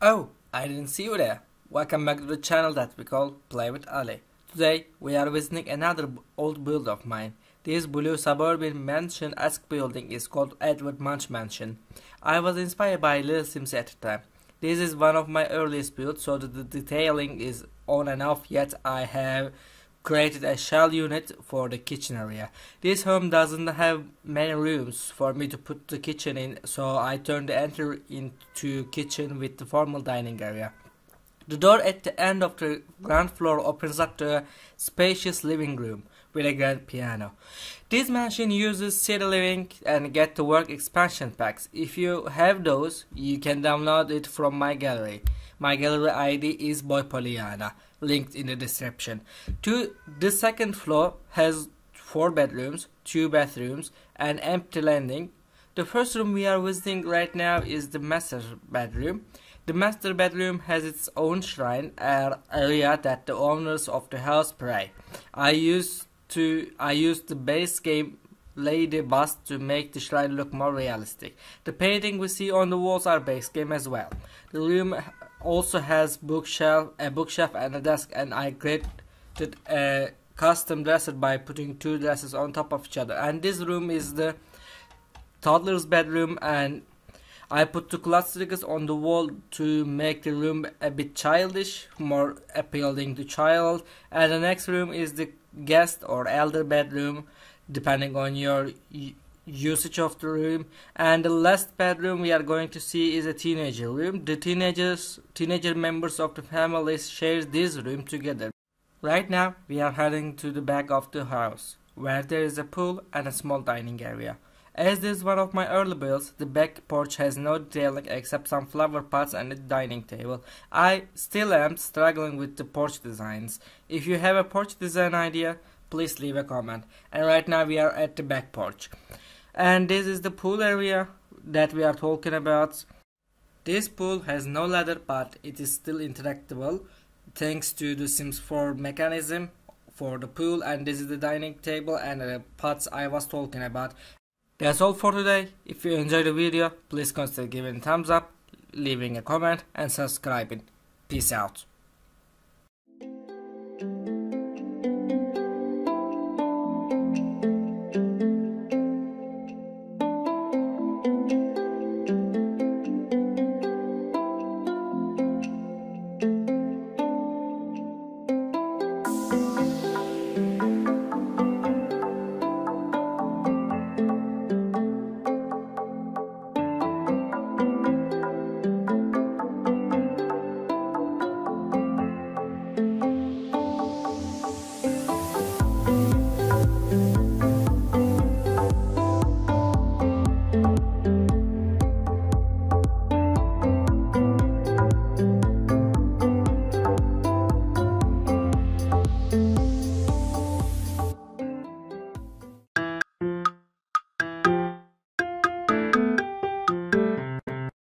Oh, I didn't see you there. Welcome back to the channel that we call Play with Ali. Today we are visiting another old build of mine. This blue suburban mansion-esque building is called Edward Munch Mansion. I was inspired by LilSimsie at the time. This is one of my earliest builds so the detailing is on and off yet I have created a shell unit for the kitchen area. This home doesn't have many rooms for me to put the kitchen in, so I turned the entry into kitchen with the formal dining area. The door at the end of the ground floor opens up to a spacious living room with a grand piano. This mansion uses City Living and Get to Work expansion packs. If you have those, you can download it from my gallery. My gallery ID is Boypoliana, linked in the description. To the second floor has four bedrooms, two bathrooms, and empty landing. The first room we are visiting right now is the master bedroom. The master bedroom has its own shrine area that the owners of the house pray. I used to I used the base game lady bust to make the shrine look more realistic. The painting we see on the walls are base game as well. The room also has bookshelf, a bookshelf and a desk and I created a custom dresser by putting two dresses on top of each other. And this room is the toddler's bedroom and I put two clusters on the wall to make the room a bit childish, more appealing to child. And the next room is the guest or elder bedroom, depending on your usage of the room and the last bedroom we are going to see is a teenager room the teenagers teenager members of the family share this room together right now we are heading to the back of the house where there is a pool and a small dining area as this is one of my early builds, the back porch has no detailing except some flower pots and a dining table. I still am struggling with the porch designs. If you have a porch design idea, please leave a comment. And right now we are at the back porch and this is the pool area that we are talking about. This pool has no ladder but it is still interactable thanks to the sims 4 mechanism for the pool. And this is the dining table and the pots i was talking about. That's all for today. If you enjoyed the video please consider giving a thumbs up leaving a comment and subscribing. Peace out